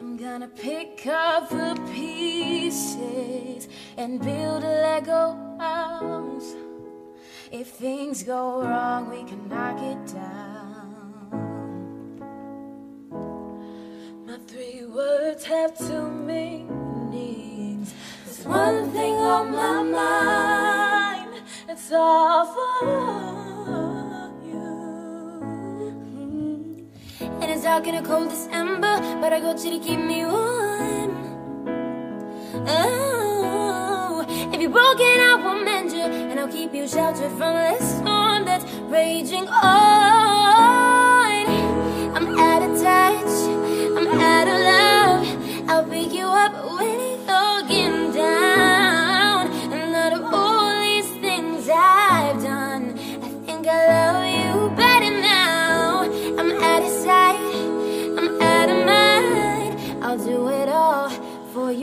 I'm gonna pick up the pieces and build a Lego house. If things go wrong, we can knock it down. My three words have two meanings. There's one thing on my mind. For you. Mm. And it's dark in a cold December, but I got you to keep me warm. Oh, if you're broken, I will mend you, and I'll keep you sheltered from the storm that's raging on.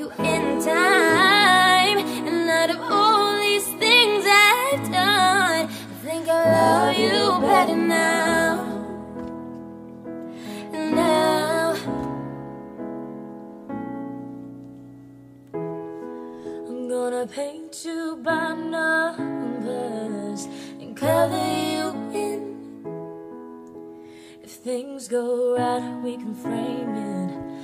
You in time. And out of all these things I've done, I think I love you better now. Now. I'm gonna paint you by numbers and color you in. If things go right, we can frame it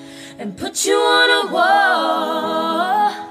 and put you on a wall.